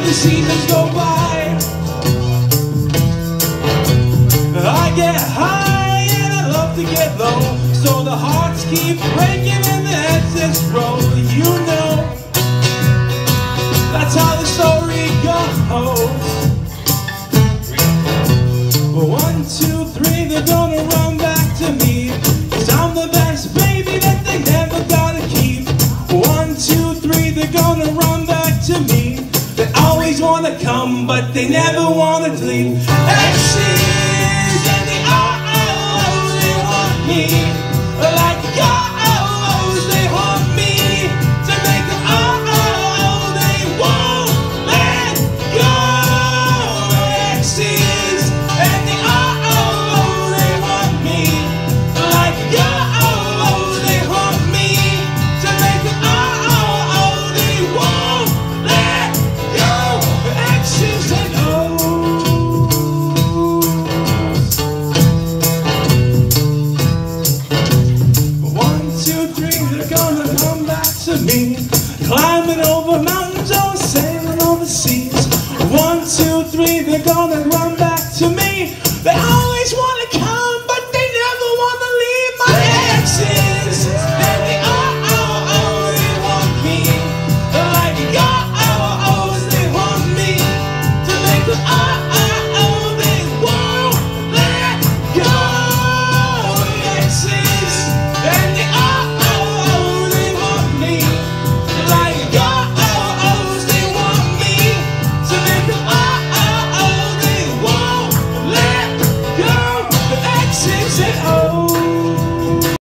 the seasons go by. I get high and I love to get low, so the hearts keep breaking and the heads just roll. You know, that's how the story goes. One, two, three, they're gonna run back to me. Cause I'm the best baby that they never gotta keep. One, two, three, they're gonna run back to me. Always wanna come, but they never wanna leave. Exes me. Climbing over mountains or sailing over seas. One, two, three, they're gonna run back to me. They always want